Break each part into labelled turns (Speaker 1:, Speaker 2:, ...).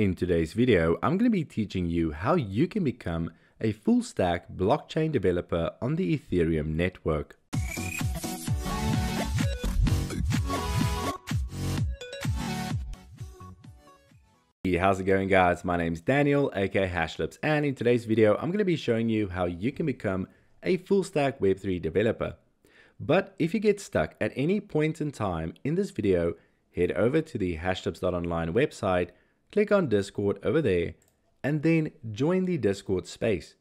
Speaker 1: In today's video, I'm going to be teaching you how you can become a full stack blockchain developer on the Ethereum network. How's it going guys? My name is Daniel aka Hashlips and in today's video I'm going to be showing you how you can become a full stack web3 developer. But if you get stuck at any point in time in this video, head over to the hashlips.online website, click on Discord over there, and then join the Discord space.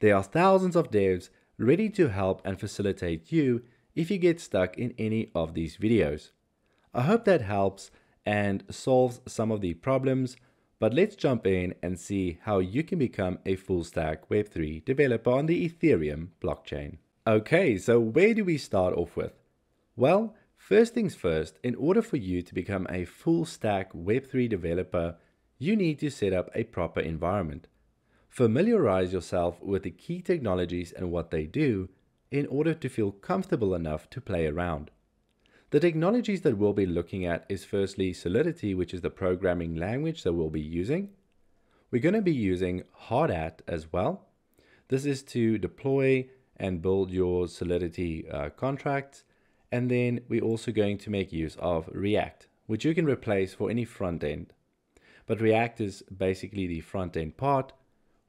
Speaker 1: There are thousands of devs ready to help and facilitate you if you get stuck in any of these videos. I hope that helps and solves some of the problems, but let's jump in and see how you can become a full stack Web3 developer on the Ethereum blockchain. Okay, so where do we start off with? Well, first things first, in order for you to become a full stack Web3 developer, you need to set up a proper environment. Familiarize yourself with the key technologies and what they do in order to feel comfortable enough to play around. The technologies that we'll be looking at is firstly Solidity, which is the programming language that we'll be using. We're going to be using Hardhat as well. This is to deploy and build your Solidity uh, contracts. And then we're also going to make use of React, which you can replace for any front end. But React is basically the front end part.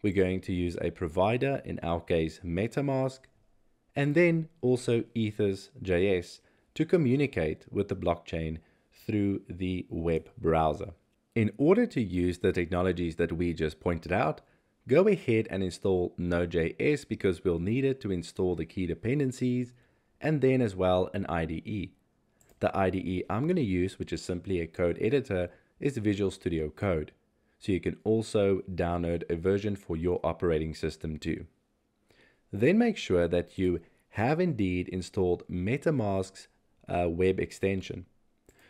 Speaker 1: We're going to use a provider, in our case, MetaMask, and then also Ethers.js to communicate with the blockchain through the web browser. In order to use the technologies that we just pointed out, Go ahead and install Node.js because we'll need it to install the key dependencies and then as well an IDE. The IDE I'm going to use, which is simply a code editor, is Visual Studio Code. So you can also download a version for your operating system too. Then make sure that you have indeed installed MetaMask's uh, web extension.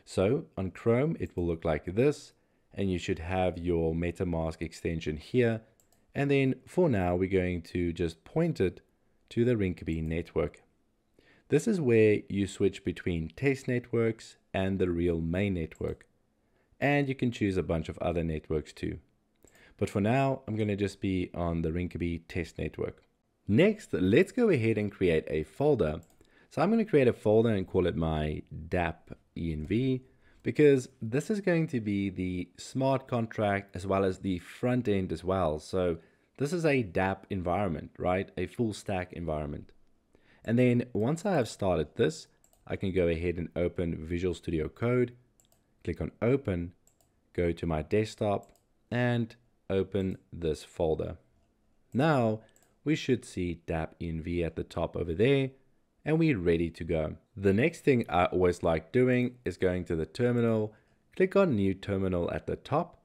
Speaker 1: So on Chrome, it will look like this, and you should have your MetaMask extension here and then for now, we're going to just point it to the Rinkeby network. This is where you switch between test networks and the real main network. And you can choose a bunch of other networks too. But for now, I'm going to just be on the Rinkeby test network. Next, let's go ahead and create a folder. So I'm going to create a folder and call it my DApp env because this is going to be the smart contract as well as the front end as well. So this is a DApp environment, right? A full stack environment. And then once I have started this, I can go ahead and open Visual Studio Code, click on open, go to my desktop and open this folder. Now we should see DApp env at the top over there and we're ready to go. The next thing I always like doing is going to the terminal, click on new terminal at the top,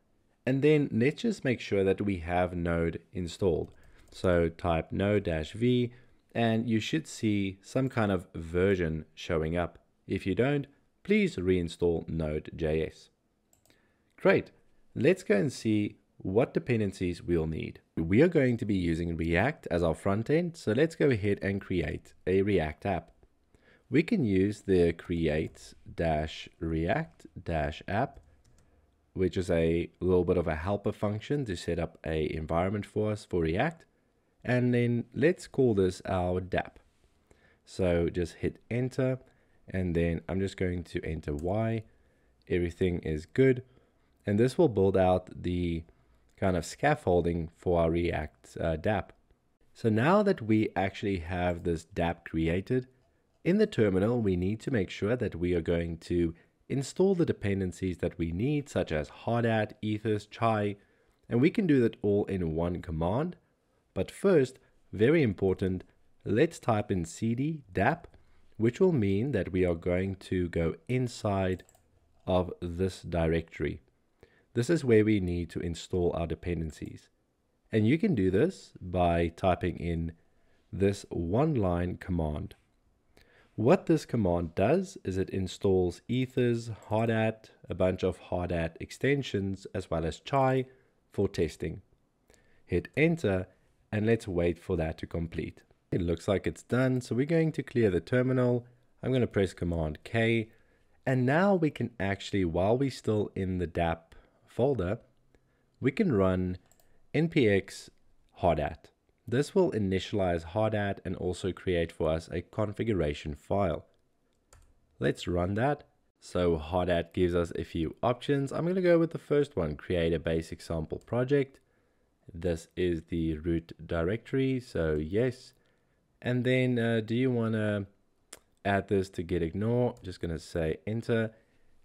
Speaker 1: and then let's just make sure that we have node installed. So type node-v and you should see some kind of version showing up. If you don't, please reinstall node.js. Great, let's go and see what dependencies we'll need. We are going to be using React as our front end, so let's go ahead and create a React app. We can use the create-react-app, which is a little bit of a helper function to set up a environment for us for React. And then let's call this our DAP. So just hit enter, and then I'm just going to enter Y. Everything is good. And this will build out the kind of scaffolding for our React uh, dApp. So now that we actually have this DAP created, in the terminal, we need to make sure that we are going to install the dependencies that we need, such as Hardhat, Ethers, Chai, and we can do that all in one command. But first, very important, let's type in cd dap, which will mean that we are going to go inside of this directory. This is where we need to install our dependencies. And you can do this by typing in this one line command. What this command does is it installs ethers, hardhat, a bunch of hardhat extensions, as well as chai for testing. Hit enter and let's wait for that to complete. It looks like it's done, so we're going to clear the terminal. I'm going to press Command K, and now we can actually, while we're still in the DAP folder, we can run npx hardhat. This will initialize hardhat and also create for us a configuration file. Let's run that. So hardhat gives us a few options. I'm going to go with the first one, create a basic sample project. This is the root directory, so yes. And then uh, do you want to add this to git ignore? Just going to say enter.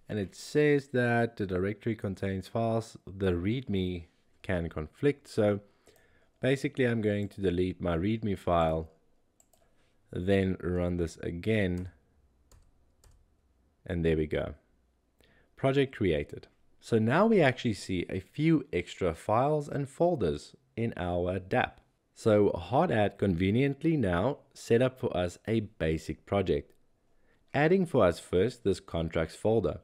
Speaker 1: And it says that the directory contains files. The readme can conflict. So basically I'm going to delete my readme file, then run this again. And there we go. Project created. So now we actually see a few extra files and folders in our DApp. So Hardhat conveniently now set up for us a basic project. Adding for us first this contracts folder.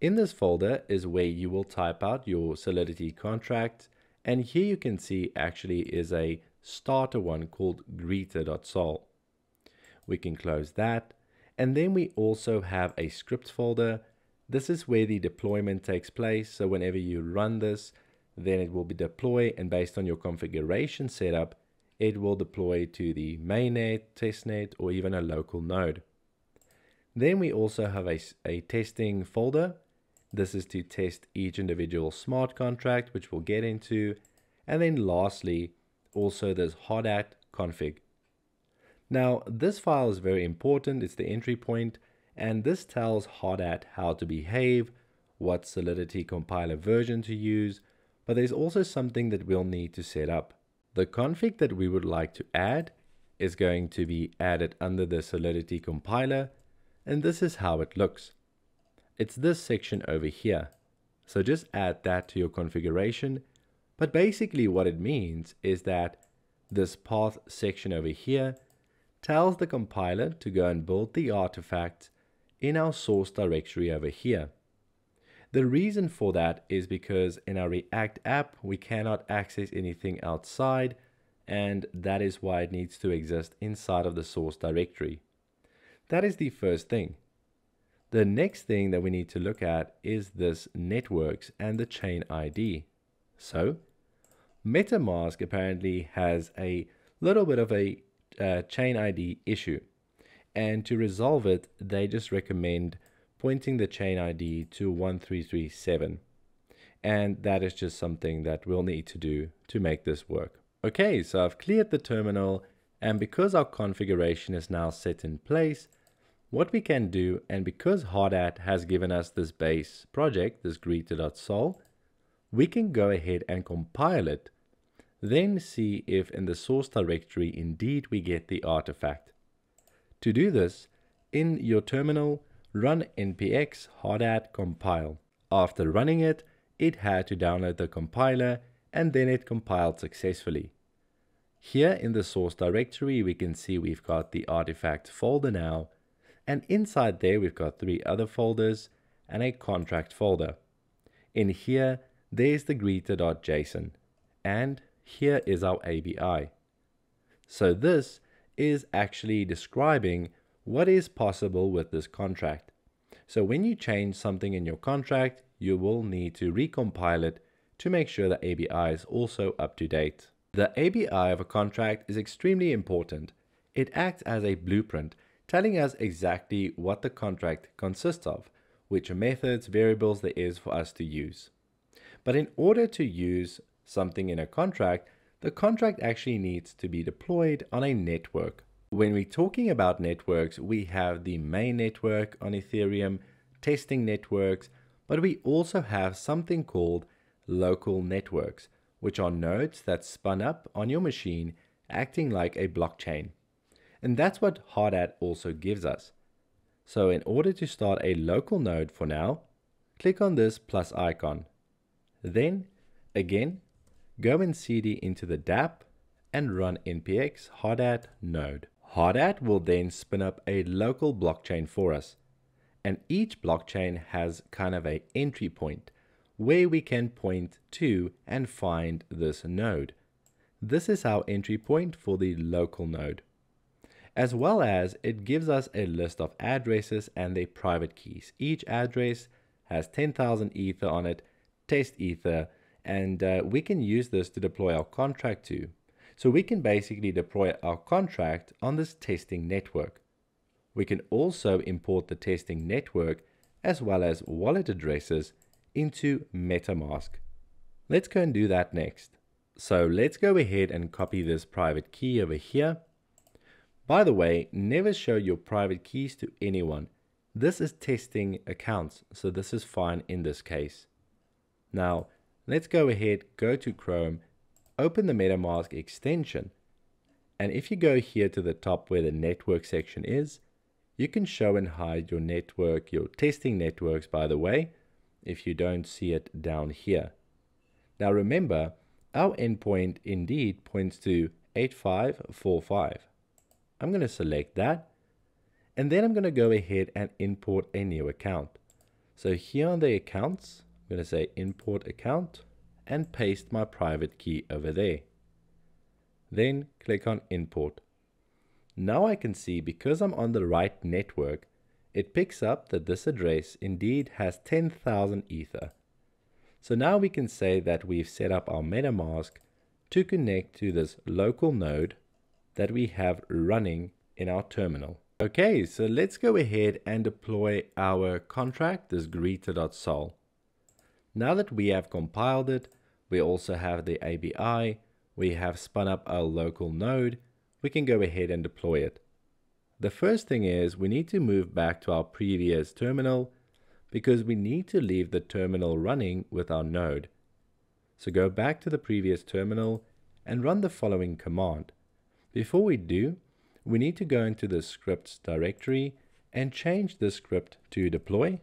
Speaker 1: In this folder is where you will type out your Solidity contract and here you can see actually is a starter one called greeter.sol. We can close that and then we also have a scripts folder this is where the deployment takes place. So whenever you run this, then it will be deployed and based on your configuration setup, it will deploy to the mainnet, testnet, or even a local node. Then we also have a, a testing folder. This is to test each individual smart contract, which we'll get into. And then lastly, also this hardhat config. Now, this file is very important. It's the entry point and this tells Hardhat how to behave, what Solidity compiler version to use, but there's also something that we'll need to set up. The config that we would like to add is going to be added under the Solidity compiler, and this is how it looks. It's this section over here. So just add that to your configuration. But basically what it means is that this path section over here tells the compiler to go and build the artifact in our source directory over here. The reason for that is because in our React app, we cannot access anything outside, and that is why it needs to exist inside of the source directory. That is the first thing. The next thing that we need to look at is this networks and the chain ID. So, MetaMask apparently has a little bit of a uh, chain ID issue. And to resolve it, they just recommend pointing the chain ID to 1337. And that is just something that we'll need to do to make this work. Okay, so I've cleared the terminal and because our configuration is now set in place, what we can do, and because Hardhat has given us this base project, this greeter.sol, we can go ahead and compile it, then see if in the source directory indeed we get the artifact. To do this, in your terminal, run npx hardhat compile. After running it, it had to download the compiler and then it compiled successfully. Here in the source directory, we can see we've got the artifact folder now, and inside there we've got three other folders and a contract folder. In here, there's the greeter.json, and here is our ABI. So this is actually describing what is possible with this contract. So when you change something in your contract, you will need to recompile it to make sure the ABI is also up to date. The ABI of a contract is extremely important. It acts as a blueprint, telling us exactly what the contract consists of, which methods, variables there is for us to use. But in order to use something in a contract, the contract actually needs to be deployed on a network. When we're talking about networks, we have the main network on Ethereum, testing networks, but we also have something called local networks, which are nodes that spun up on your machine acting like a blockchain. And that's what Hardhat also gives us. So in order to start a local node for now, click on this plus icon. Then, again, go and cd into the DAP and run npx hardhat node. Hardhat will then spin up a local blockchain for us. And each blockchain has kind of a entry point where we can point to and find this node. This is our entry point for the local node. As well as it gives us a list of addresses and their private keys. Each address has 10,000 ether on it, test ether, and uh, we can use this to deploy our contract to. So we can basically deploy our contract on this testing network. We can also import the testing network as well as wallet addresses into MetaMask. Let's go and do that next. So let's go ahead and copy this private key over here. By the way, never show your private keys to anyone. This is testing accounts, so this is fine in this case. Now, let's go ahead, go to Chrome, open the MetaMask extension, and if you go here to the top where the network section is, you can show and hide your network, your testing networks, by the way, if you don't see it down here. Now remember, our endpoint indeed points to 8545. I'm going to select that, and then I'm going to go ahead and import a new account. So here on the accounts, I'm going to say import account and paste my private key over there. Then click on import. Now I can see because I'm on the right network, it picks up that this address indeed has 10,000 Ether. So now we can say that we've set up our MetaMask to connect to this local node that we have running in our terminal. Okay, so let's go ahead and deploy our contract, this greeter.sol. Now that we have compiled it, we also have the ABI, we have spun up our local node, we can go ahead and deploy it. The first thing is we need to move back to our previous terminal because we need to leave the terminal running with our node. So go back to the previous terminal and run the following command. Before we do, we need to go into the scripts directory and change the script to deploy.js.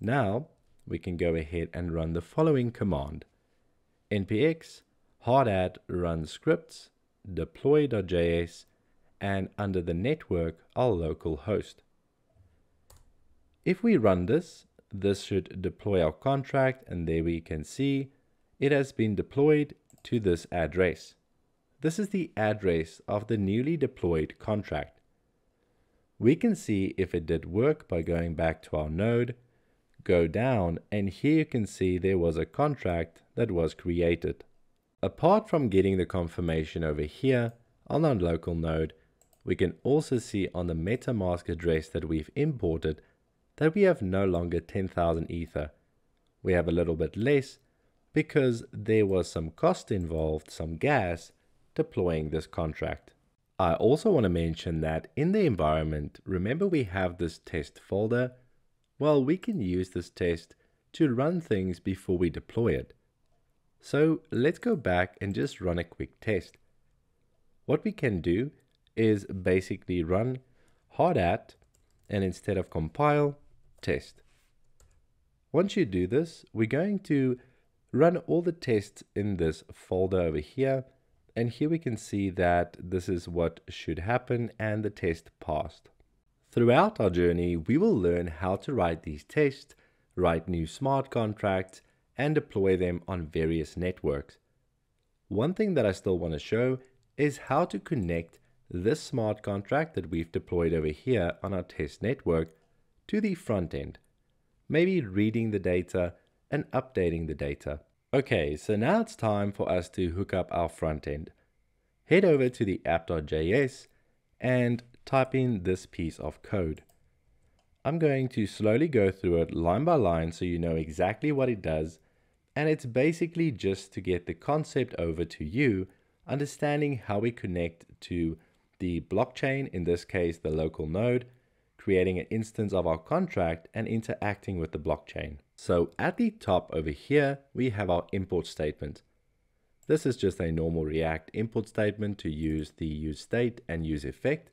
Speaker 1: Now we can go ahead and run the following command. npx hard run scripts deploy.js and under the network our local host. If we run this, this should deploy our contract and there we can see it has been deployed to this address. This is the address of the newly deployed contract. We can see if it did work by going back to our node go down and here you can see there was a contract that was created. Apart from getting the confirmation over here on our local node, we can also see on the MetaMask address that we've imported that we have no longer 10,000 Ether. We have a little bit less because there was some cost involved, some gas, deploying this contract. I also want to mention that in the environment, remember we have this test folder well, we can use this test to run things before we deploy it. So let's go back and just run a quick test. What we can do is basically run hardhat and instead of compile, test. Once you do this, we're going to run all the tests in this folder over here. And here we can see that this is what should happen and the test passed. Throughout our journey, we will learn how to write these tests, write new smart contracts, and deploy them on various networks. One thing that I still want to show is how to connect this smart contract that we've deployed over here on our test network to the front end. Maybe reading the data and updating the data. Okay, so now it's time for us to hook up our front end. Head over to the app.js and type in this piece of code. I'm going to slowly go through it line by line so you know exactly what it does and it's basically just to get the concept over to you, understanding how we connect to the blockchain, in this case the local node, creating an instance of our contract and interacting with the blockchain. So at the top over here, we have our import statement. This is just a normal React import statement to use the use state and use effect.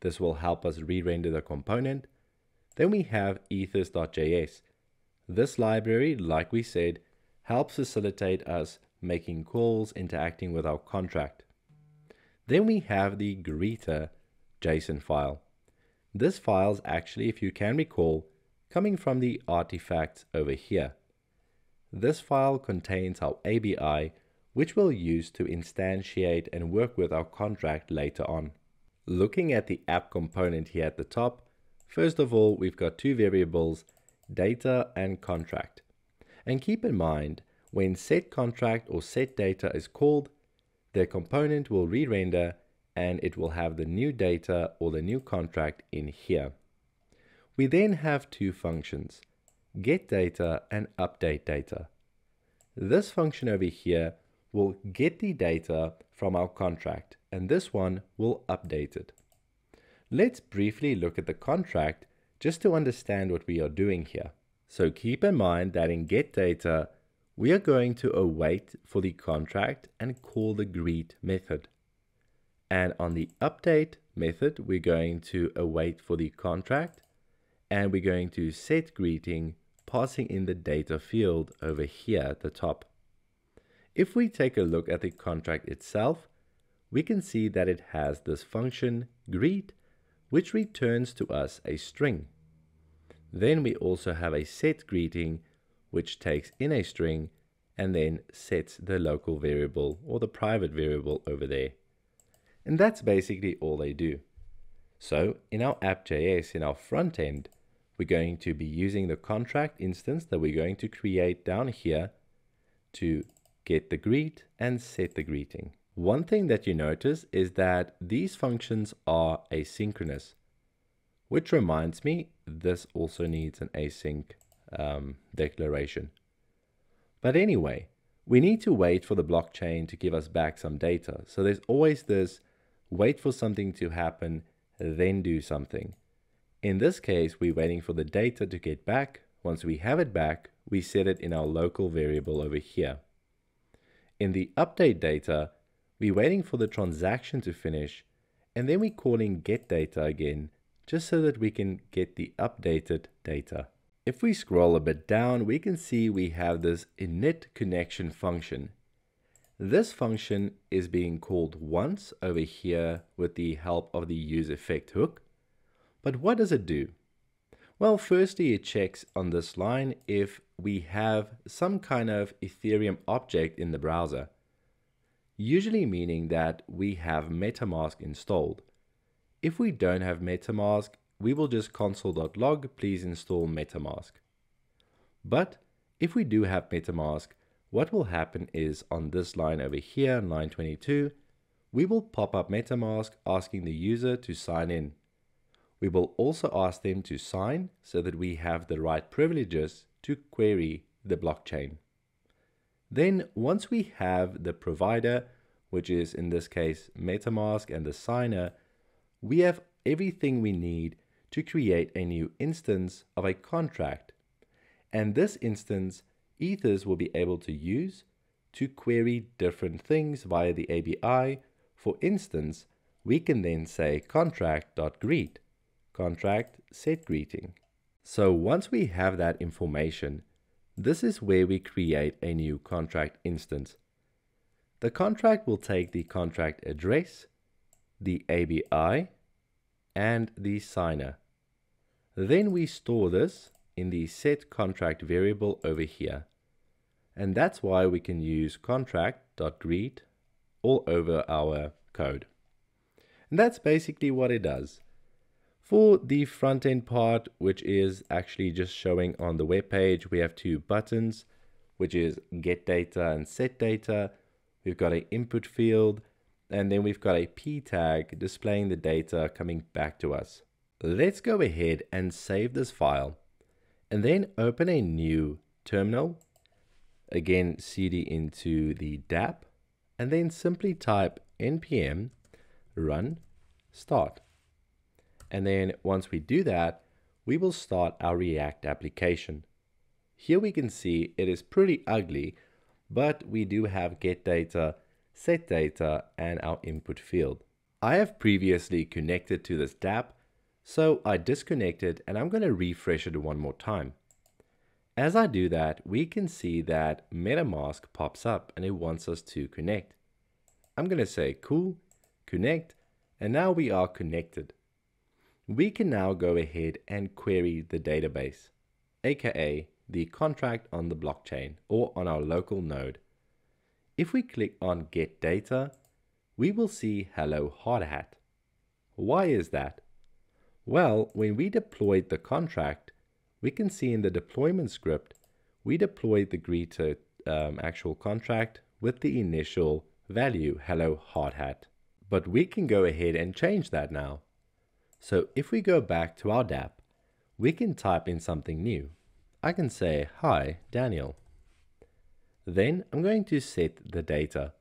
Speaker 1: This will help us re-render the component. Then we have ethers.js. This library, like we said, helps facilitate us making calls, interacting with our contract. Then we have the greeter JSON file. This file is actually, if you can recall, coming from the artifacts over here. This file contains our ABI, which we'll use to instantiate and work with our contract later on. Looking at the app component here at the top, first of all, we've got two variables, data and contract. And keep in mind, when set contract or set data is called, the component will re-render and it will have the new data or the new contract in here. We then have two functions, get data and update data. This function over here will get the data from our contract and this one will update it. Let's briefly look at the contract just to understand what we are doing here. So keep in mind that in get data, we are going to await for the contract and call the greet method. And on the update method, we're going to await for the contract and we're going to set greeting passing in the data field over here at the top. If we take a look at the contract itself, we can see that it has this function greet, which returns to us a string. Then we also have a set greeting, which takes in a string and then sets the local variable or the private variable over there. And that's basically all they do. So in our app.js, in our front end, we're going to be using the contract instance that we're going to create down here to get the greet and set the greeting. One thing that you notice is that these functions are asynchronous, which reminds me, this also needs an async um, declaration. But anyway, we need to wait for the blockchain to give us back some data. So there's always this wait for something to happen, then do something. In this case, we're waiting for the data to get back. Once we have it back, we set it in our local variable over here. In the update data, we're waiting for the transaction to finish, and then we're calling get data again, just so that we can get the updated data. If we scroll a bit down, we can see we have this init connection function. This function is being called once over here with the help of the useEffect hook. But what does it do? Well, firstly, it checks on this line if we have some kind of Ethereum object in the browser usually meaning that we have MetaMask installed. If we don't have MetaMask, we will just console.log please install MetaMask. But if we do have MetaMask, what will happen is on this line over here, line 22, we will pop up MetaMask asking the user to sign in. We will also ask them to sign so that we have the right privileges to query the blockchain. Then once we have the provider, which is in this case MetaMask and the signer, we have everything we need to create a new instance of a contract. And this instance, Ethers will be able to use to query different things via the ABI. For instance, we can then say contract.greet, contract set greeting. So once we have that information, this is where we create a new contract instance. The contract will take the contract address, the ABI, and the signer. Then we store this in the set contract variable over here. And that's why we can use contract.greet all over our code. And that's basically what it does. For the front end part, which is actually just showing on the web page, we have two buttons, which is get data and set data. We've got an input field, and then we've got a p tag displaying the data coming back to us. Let's go ahead and save this file, and then open a new terminal. Again, cd into the dap, and then simply type npm run start. And then once we do that, we will start our React application. Here we can see it is pretty ugly, but we do have get data, set data, and our input field. I have previously connected to this dApp, so I disconnected and I'm going to refresh it one more time. As I do that, we can see that MetaMask pops up and it wants us to connect. I'm going to say cool, connect, and now we are connected we can now go ahead and query the database, aka the contract on the blockchain or on our local node. If we click on Get Data, we will see Hello Hardhat. Why is that? Well, when we deployed the contract, we can see in the deployment script, we deployed the greeter um, actual contract with the initial value, hello Hardhat. But we can go ahead and change that now. So if we go back to our dApp, we can type in something new. I can say, hi, Daniel. Then I'm going to set the data.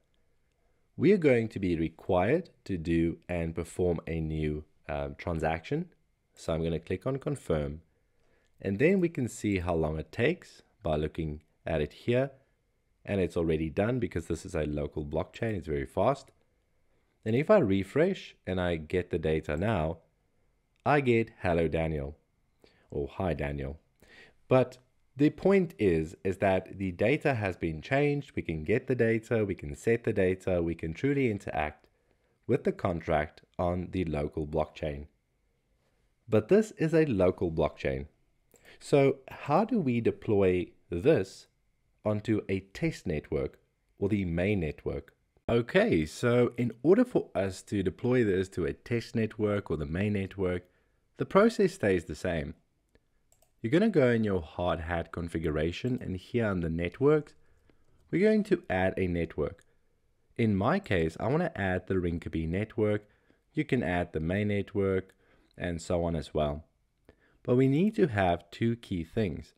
Speaker 1: We are going to be required to do and perform a new um, transaction. So I'm going to click on confirm. And then we can see how long it takes by looking at it here. And it's already done because this is a local blockchain. It's very fast. And if I refresh and I get the data now, I get hello Daniel or hi Daniel. But the point is, is that the data has been changed. We can get the data, we can set the data, we can truly interact with the contract on the local blockchain. But this is a local blockchain. So how do we deploy this onto a test network or the main network? Okay, so in order for us to deploy this to a test network or the main network, the process stays the same. You're going to go in your Hardhat configuration and here on the networks, we're going to add a network. In my case, I want to add the Rinkeby network. You can add the main network and so on as well. But we need to have two key things.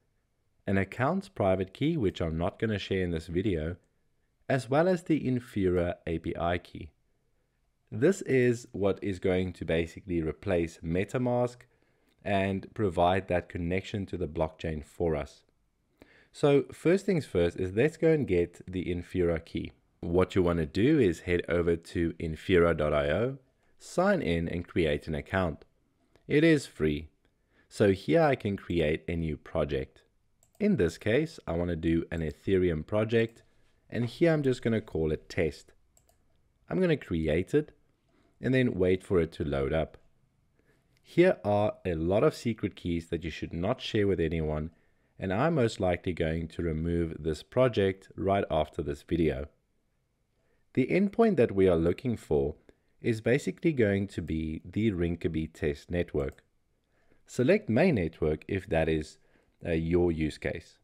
Speaker 1: An account's private key, which I'm not going to share in this video, as well as the Infura API key. This is what is going to basically replace MetaMask and provide that connection to the blockchain for us. So first things first is let's go and get the Infura key. What you want to do is head over to infura.io, sign in and create an account. It is free. So here I can create a new project. In this case, I want to do an Ethereum project and here I'm just going to call it test. I'm going to create it and then wait for it to load up. Here are a lot of secret keys that you should not share with anyone and I'm most likely going to remove this project right after this video. The endpoint that we are looking for is basically going to be the Rinkeby test network. Select main network if that is uh, your use case.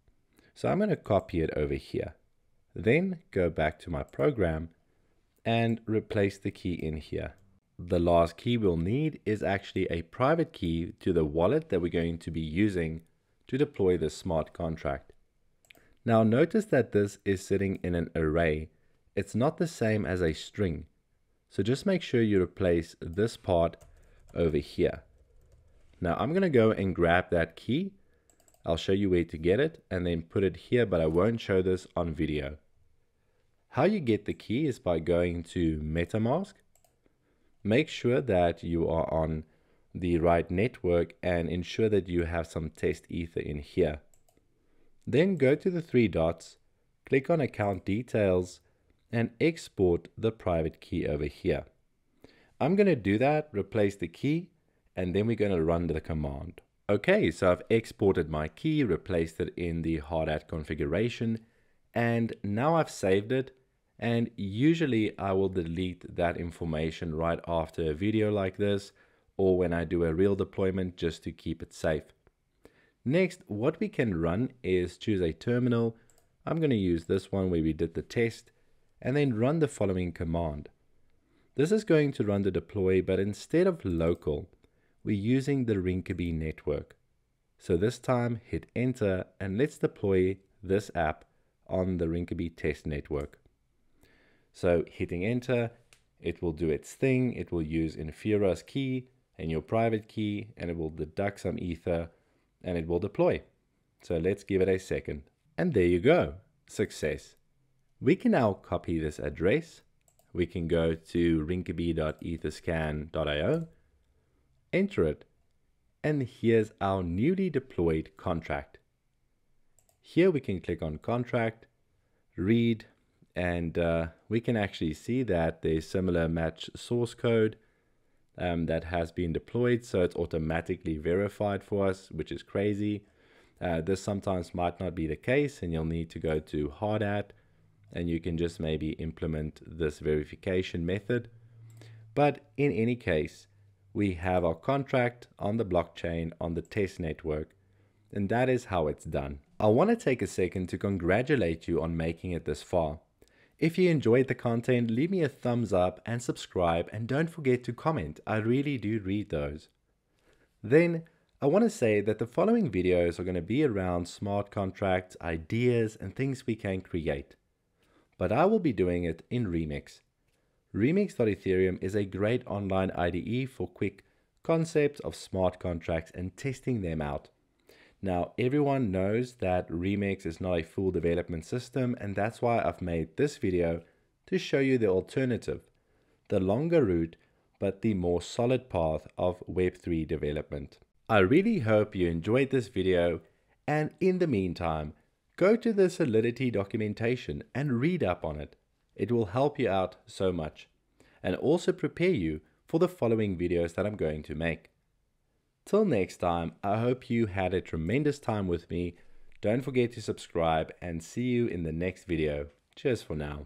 Speaker 1: So I'm going to copy it over here. Then go back to my program and replace the key in here. The last key we'll need is actually a private key to the wallet that we're going to be using to deploy the smart contract. Now notice that this is sitting in an array. It's not the same as a string. So just make sure you replace this part over here. Now I'm going to go and grab that key. I'll show you where to get it and then put it here, but I won't show this on video. How you get the key is by going to MetaMask. Make sure that you are on the right network and ensure that you have some test ether in here. Then go to the three dots, click on account details and export the private key over here. I'm going to do that, replace the key, and then we're going to run the command. Okay, so I've exported my key, replaced it in the Hardhat configuration, and now I've saved it and usually I will delete that information right after a video like this or when I do a real deployment just to keep it safe. Next, what we can run is choose a terminal. I'm going to use this one where we did the test and then run the following command. This is going to run the deploy, but instead of local, we're using the Rinkeby network. So this time hit enter and let's deploy this app on the Rinkeby test network. So hitting enter, it will do its thing. It will use Infura's key and your private key, and it will deduct some ether and it will deploy. So let's give it a second. And there you go, success. We can now copy this address. We can go to rinkeby.etherscan.io, enter it, and here's our newly deployed contract. Here we can click on contract, read, and uh, we can actually see that there's similar match source code um, that has been deployed so it's automatically verified for us which is crazy uh, this sometimes might not be the case and you'll need to go to hardhat and you can just maybe implement this verification method but in any case we have our contract on the blockchain on the test network and that is how it's done. I want to take a second to congratulate you on making it this far. If you enjoyed the content, leave me a thumbs up and subscribe and don't forget to comment. I really do read those. Then, I want to say that the following videos are going to be around smart contracts, ideas, and things we can create. But I will be doing it in Remix. Remix.ethereum is a great online IDE for quick concepts of smart contracts and testing them out. Now, everyone knows that Remix is not a full development system, and that's why I've made this video to show you the alternative, the longer route, but the more solid path of Web3 development. I really hope you enjoyed this video, and in the meantime, go to the Solidity documentation and read up on it. It will help you out so much, and also prepare you for the following videos that I'm going to make. Till next time, I hope you had a tremendous time with me. Don't forget to subscribe and see you in the next video. Cheers for now.